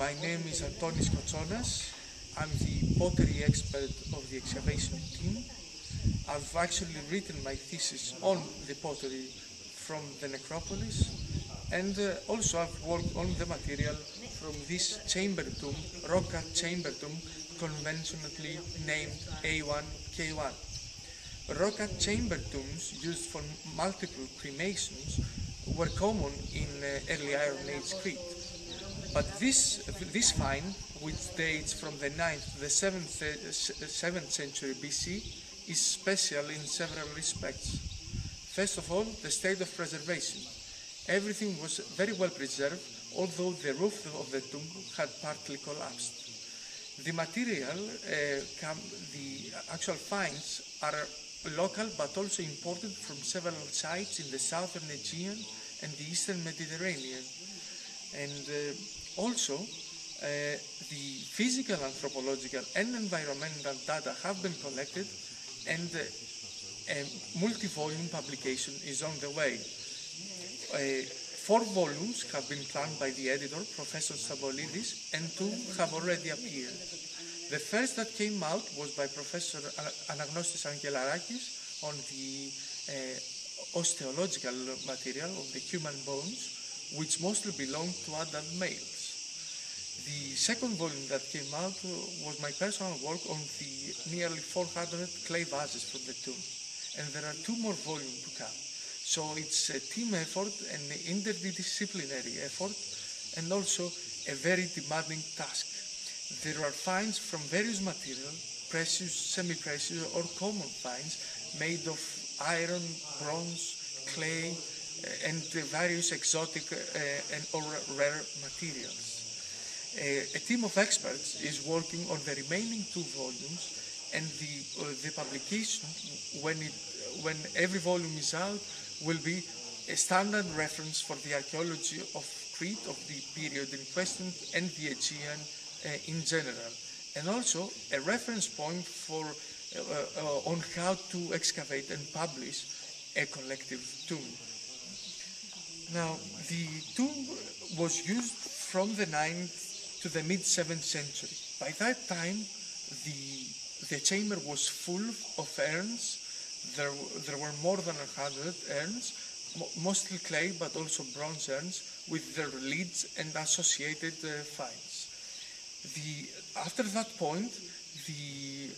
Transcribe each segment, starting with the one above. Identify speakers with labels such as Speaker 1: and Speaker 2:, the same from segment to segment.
Speaker 1: my name is Antonis Kotsonas. I'm the pottery expert of the excavation team. I've actually written my thesis on the pottery from the necropolis and uh, also I've worked on the material from this chamber tomb, rock cut chamber tomb, conventionally named A1K1. Rock cut chamber tombs used for multiple cremations were common in uh, early Iron Age Crete. But this, this find, which dates from the 9th to the 7th, uh, 7th century BC, is special in several respects. First of all, the state of preservation. Everything was very well preserved, although the roof of the tomb had partly collapsed. The material, uh, the actual finds are local but also imported from several sites in the southern Aegean and the eastern Mediterranean. And uh, also, uh, the physical, anthropological, and environmental data have been collected, and uh, a multi-volume publication is on the way. Uh, four volumes have been planned by the editor, Professor Stampolidis, and two have already appeared. The first that came out was by Professor Anagnostis Agelarakis on the uh, osteological material of the human bones, which mostly belonged to adult males. The second volume that came out was my personal work on the nearly 400 clay vases from the tomb. And there are two more volumes to come. So it's a team effort, an interdisciplinary effort, and also a very demanding task. There are finds from various materials, precious, semi-precious, or common finds made of iron, bronze, clay, uh, and various exotic uh, and or rare materials. Uh, a team of experts is working on the remaining two volumes, and the the publication, when it when every volume is out, will be a standard reference for the archaeology of Crete of the period in question and the Aegean uh, in general, and also a reference point for uh, uh, on how to excavate and publish a collective tomb. Now, the tomb was used from the 9th to the mid 7th century. By that time, the, the chamber was full of urns. There, there were more than 100 urns, mostly clay but also bronze urns, with their lids and associated uh, finds. The, after that point, the,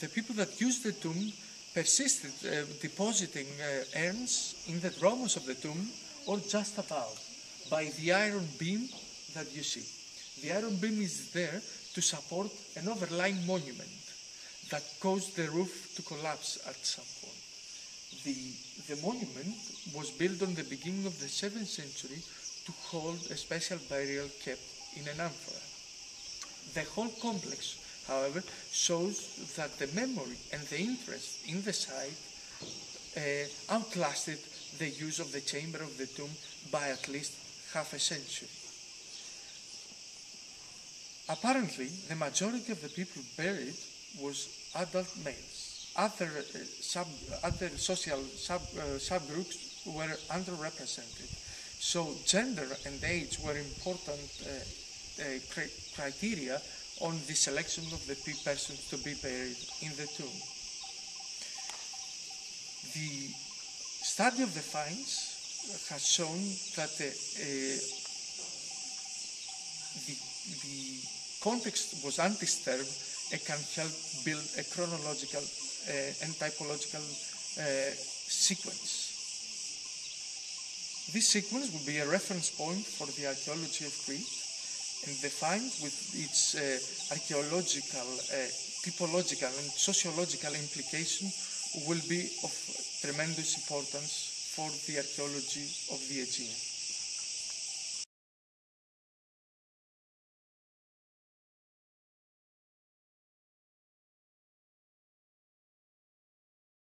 Speaker 1: the people that used the tomb persisted uh, depositing uh, urns in the dromos of the tomb or just above by the iron beam that you see. The iron beam is there to support an overlying monument that caused the roof to collapse at some point. The, the monument was built on the beginning of the 7th century to hold a special burial kept in an amphora. The whole complex, however, shows that the memory and the interest in the site uh, outlasted the use of the chamber of the tomb by at least half a century. Apparently, the majority of the people buried was adult males. Other, uh, sub, other social sub, uh, subgroups were underrepresented. So gender and age were important uh, uh criteria on the selection of the persons to be buried in the tomb. The study of the finds has shown that uh, uh, the, the context was undisturbed and can help build a chronological uh, and typological uh, sequence. This sequence will be a reference point for the archaeology of Crete and the finds with its uh, archaeological, uh, typological and sociological implication will be of tremendous importance for the archaeology of the Aegean.